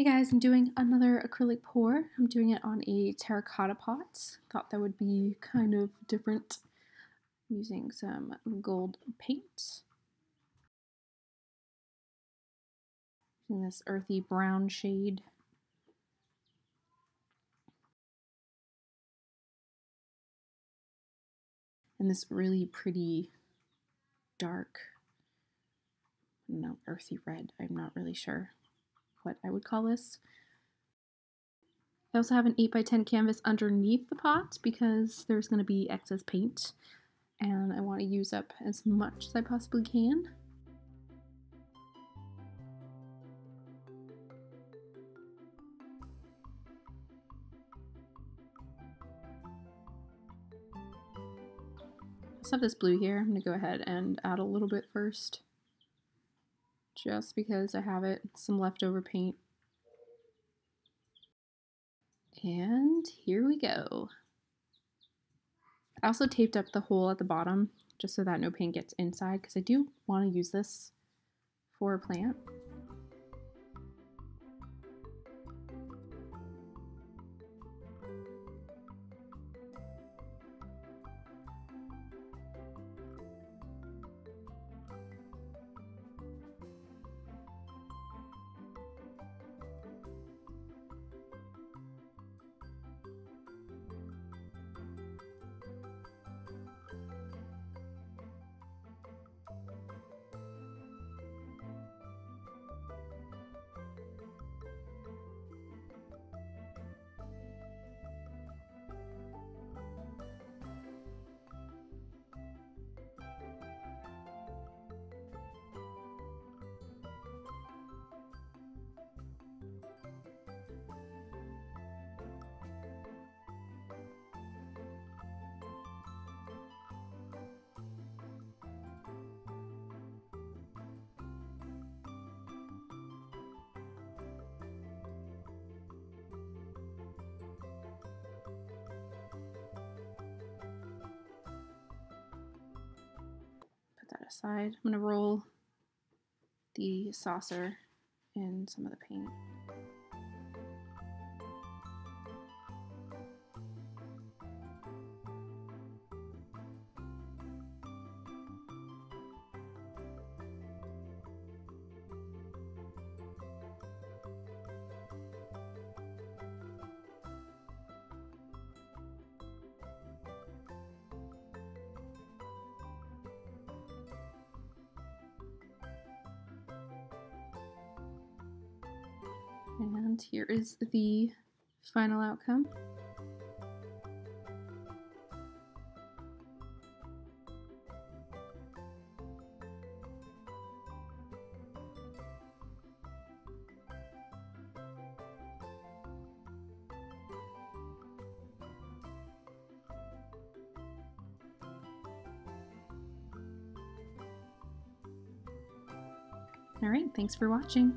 Hey guys, I'm doing another acrylic pour. I'm doing it on a terracotta pot. Thought that would be kind of different. I'm using some gold paint. In this earthy brown shade. And this really pretty dark, no, earthy red. I'm not really sure what I would call this. I also have an 8x10 canvas underneath the pot because there's going to be excess paint and I want to use up as much as I possibly can. I have this blue here. I'm going to go ahead and add a little bit first just because I have it, some leftover paint. And here we go. I also taped up the hole at the bottom just so that no paint gets inside because I do want to use this for a plant. Aside. I'm going to roll the saucer in some of the paint. And here is the final outcome. All right, thanks for watching.